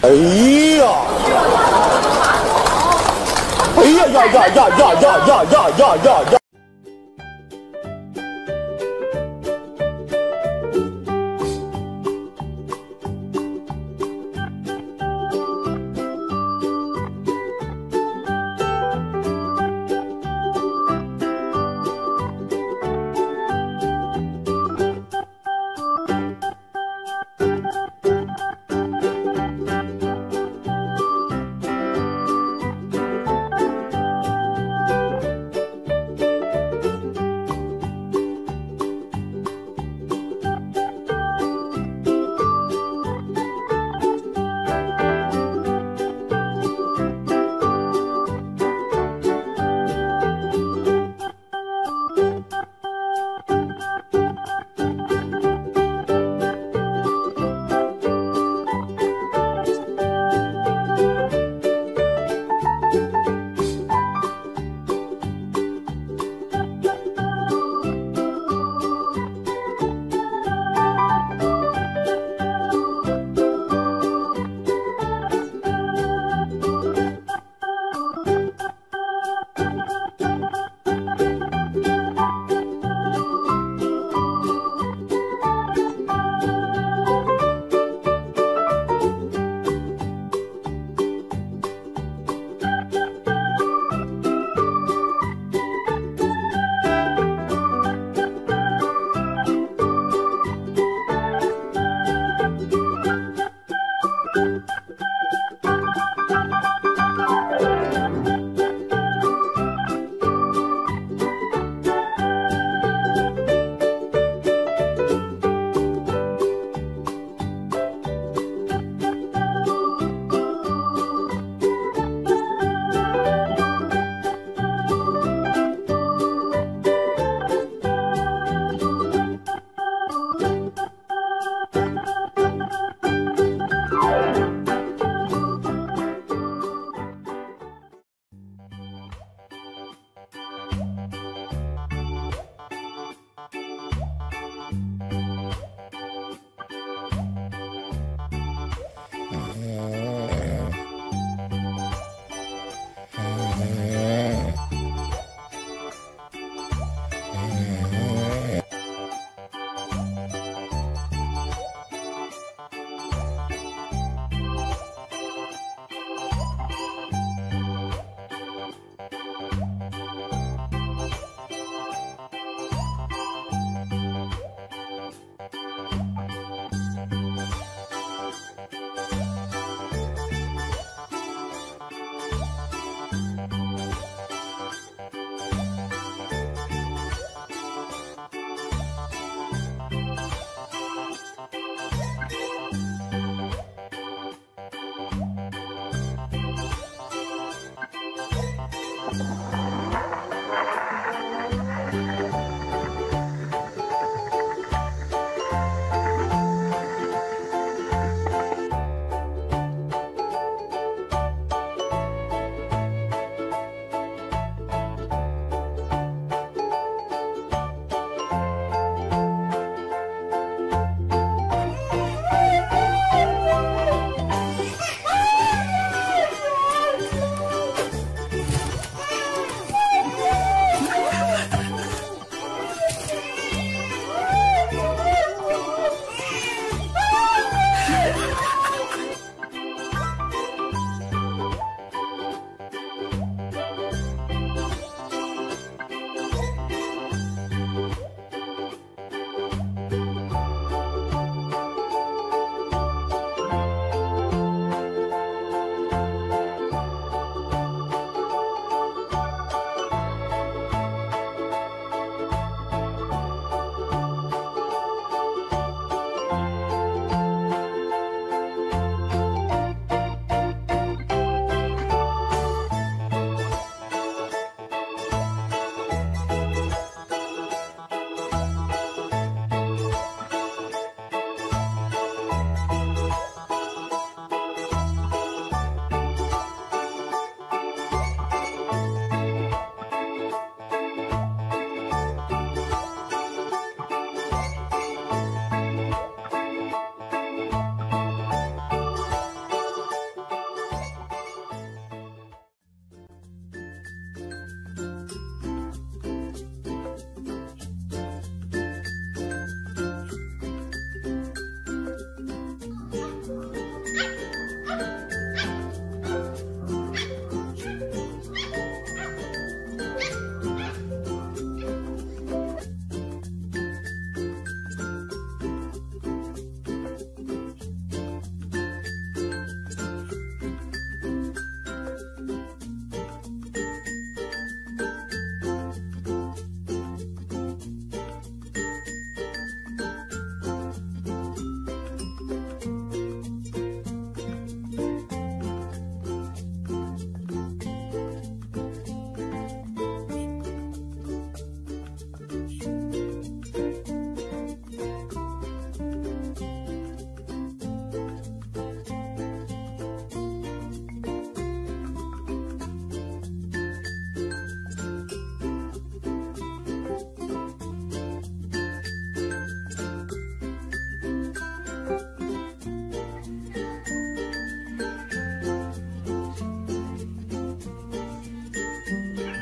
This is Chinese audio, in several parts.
哎呀！哎呀呀呀呀呀呀呀呀呀呀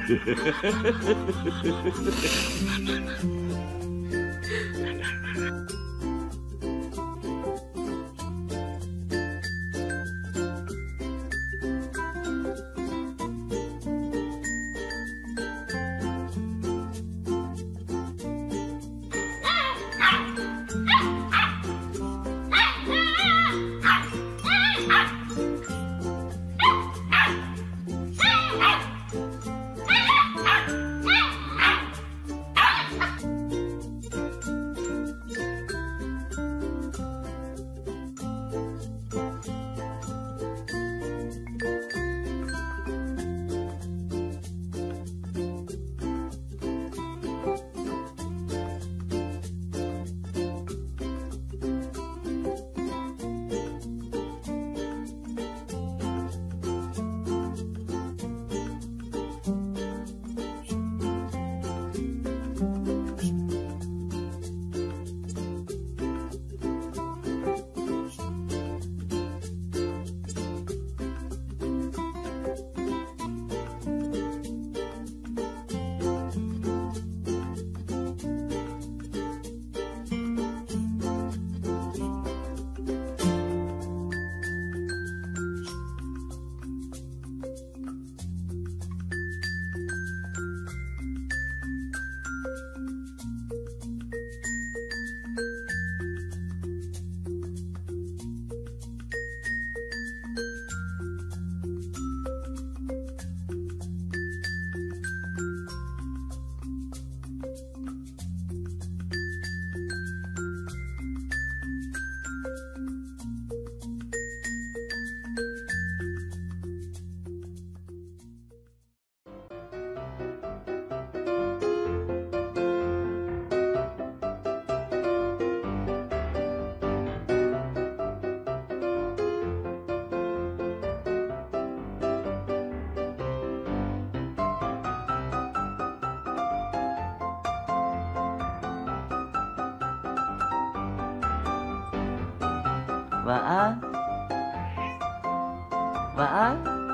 呵呵呵呵呵呵呵呵呵呵晚安，晚安。